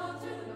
unto